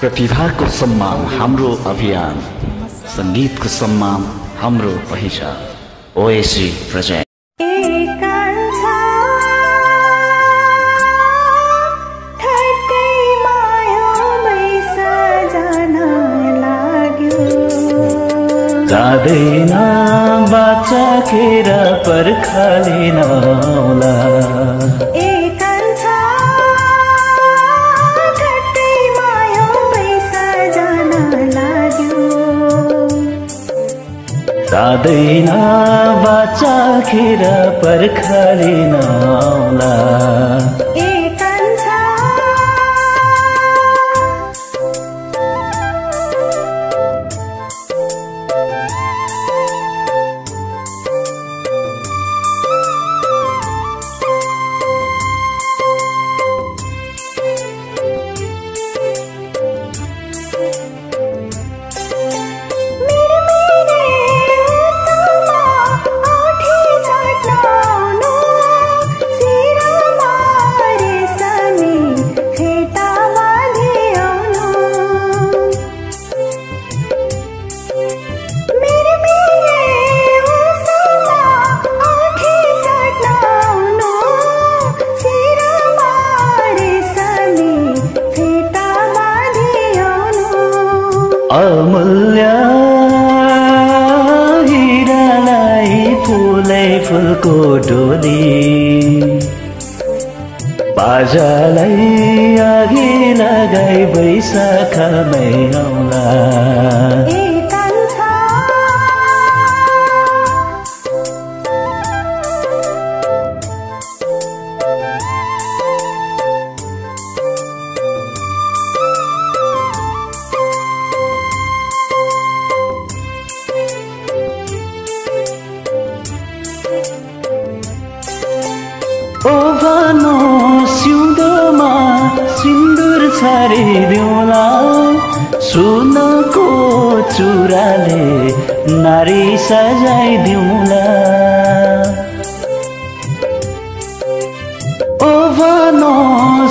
प्रतिभाको सम्मान हाम्रो अभियान। सङ्गीतको सम्मान हाम्रो पहिचान। ओएसी लाग्यो। जाँदैन बाचा खेर पर्खालिन आउला जाँदैन बाचा खेर पर्खालिन आउला अमूल्य हिरालाई फुलै फुलको डोली। बाजालाई अघि लगाई बैशाखामै आउला। ओ भनो सिउँदोमा सिन्दुर छरिदिउँला। सुनको चुराले नारी सजाइदिउँला। ओ भनो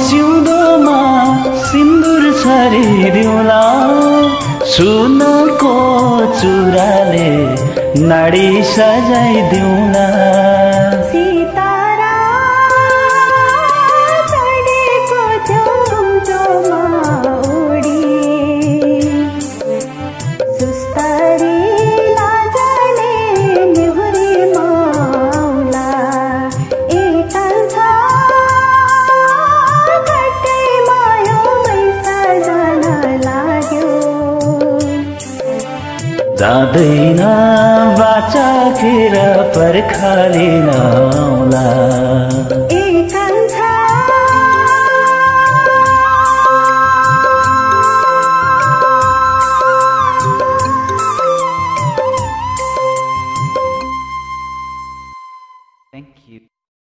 सिउँदोमा सिन्दुर छरिदिउँला। सुनको चुराले नाडी सजाइदिउँला। जाँदैन बाचा खेर पर्खालिन आउला